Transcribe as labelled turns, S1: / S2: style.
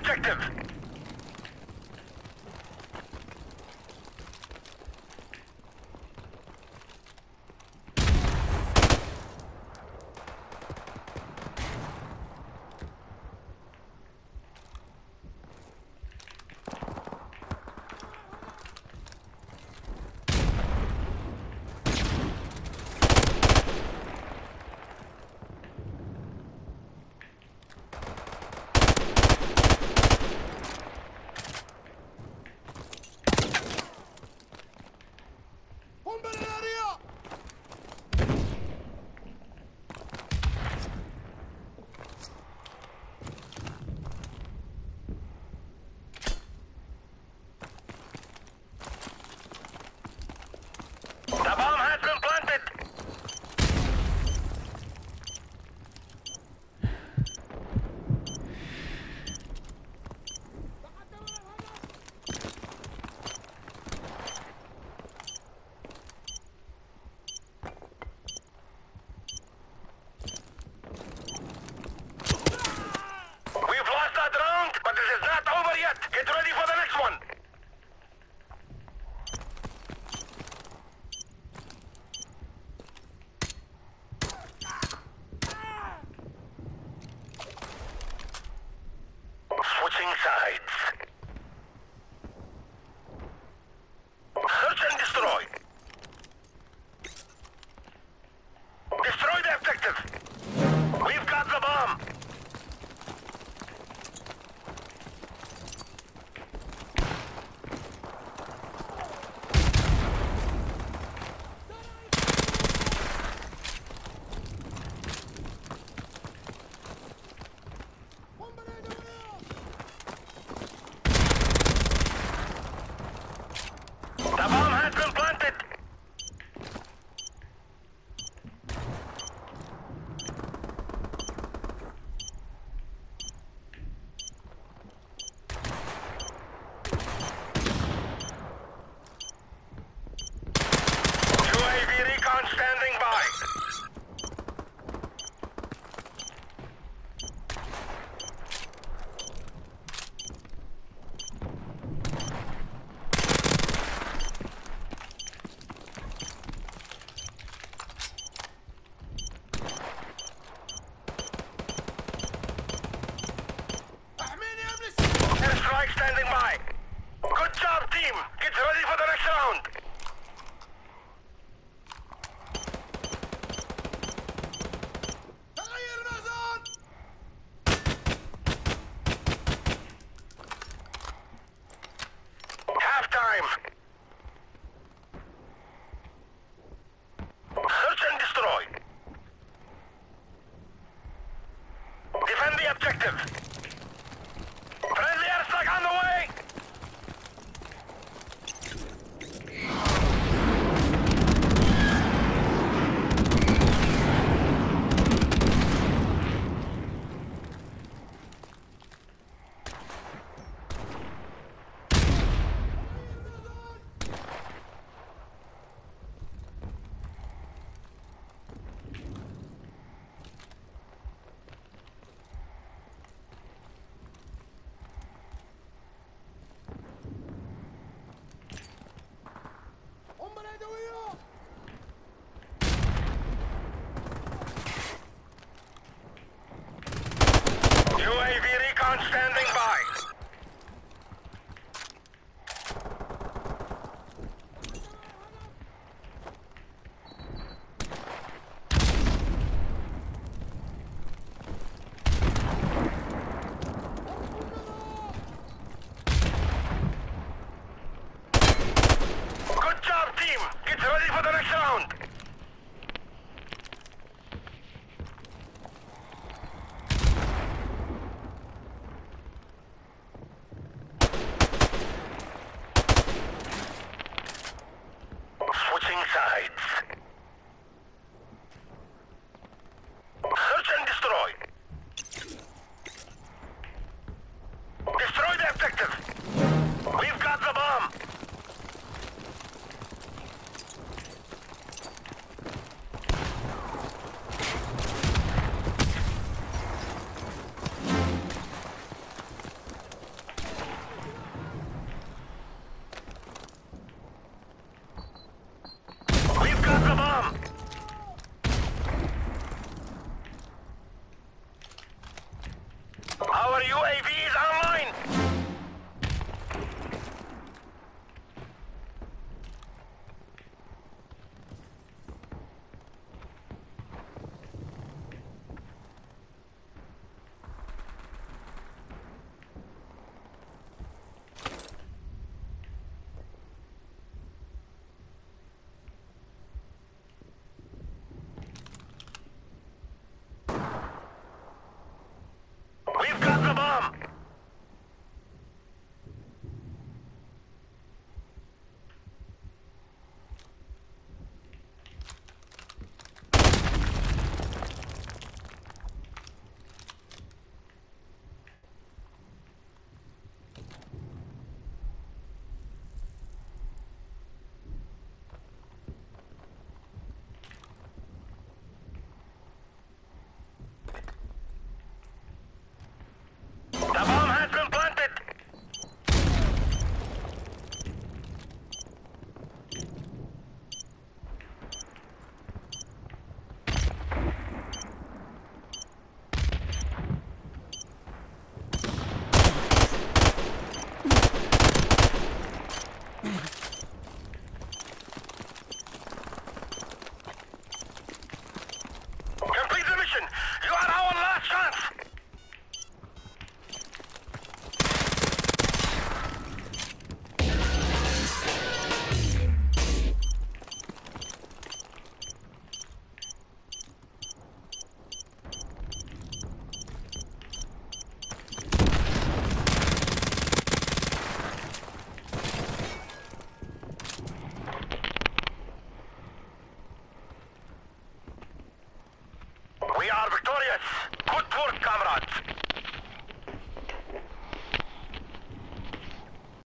S1: objective. Switching standing by.